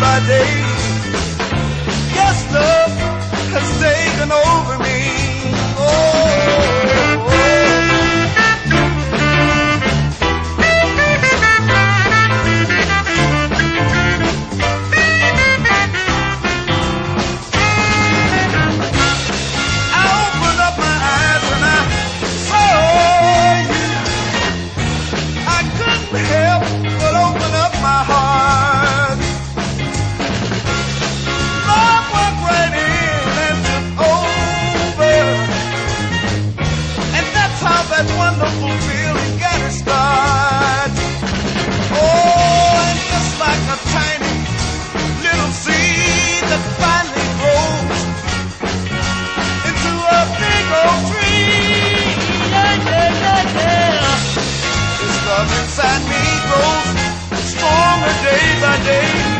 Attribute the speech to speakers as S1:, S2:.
S1: by day. Yes, love has taken over. me stronger day by day.